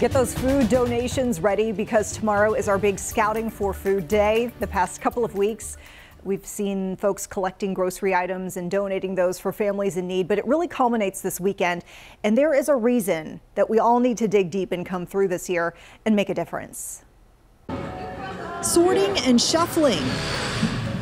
Get those food donations ready because tomorrow is our big Scouting for Food Day. The past couple of weeks, we've seen folks collecting grocery items and donating those for families in need, but it really culminates this weekend. And there is a reason that we all need to dig deep and come through this year and make a difference. Sorting and shuffling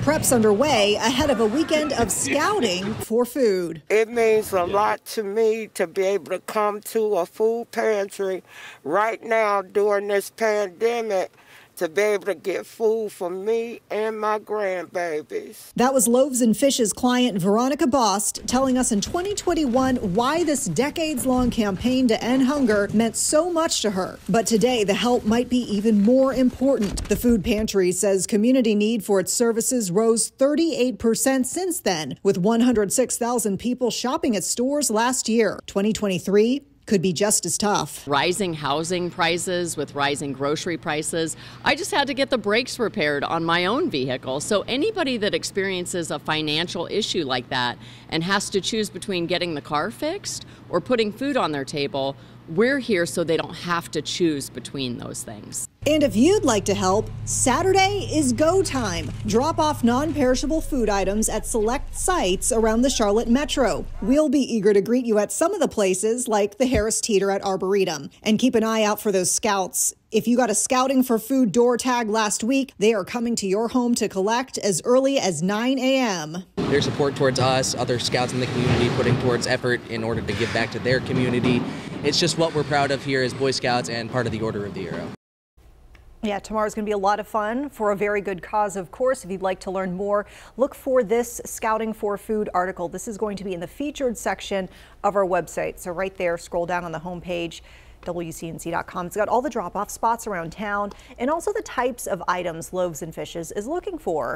Preps underway ahead of a weekend of scouting for food. It means a lot to me to be able to come to a food pantry right now during this pandemic to be able to get food for me and my grandbabies. That was Loaves and Fishes client Veronica Bost telling us in 2021 why this decades long campaign to end hunger meant so much to her. But today, the help might be even more important. The food pantry says community need for its services rose 38% since then, with 106,000 people shopping at stores last year. 2023 could be just as tough. Rising housing prices with rising grocery prices. I just had to get the brakes repaired on my own vehicle. So anybody that experiences a financial issue like that and has to choose between getting the car fixed or putting food on their table, we're here so they don't have to choose between those things. And if you'd like to help, Saturday is go time. Drop off non perishable food items at select sites around the Charlotte Metro. We'll be eager to greet you at some of the places, like the Harris Teeter at Arboretum. And keep an eye out for those scouts. If you got a scouting for food door tag last week, they are coming to your home to collect as early as 9 a.m. Their support towards us, other scouts in the community putting towards effort in order to give back to their community it's just what we're proud of here as Boy Scouts and part of the Order of the Arrow. Yeah, tomorrow's going to be a lot of fun for a very good cause, of course. If you'd like to learn more, look for this Scouting for Food article. This is going to be in the featured section of our website. So right there, scroll down on the homepage, WCNC.com. It's got all the drop-off spots around town and also the types of items Loaves and Fishes is looking for.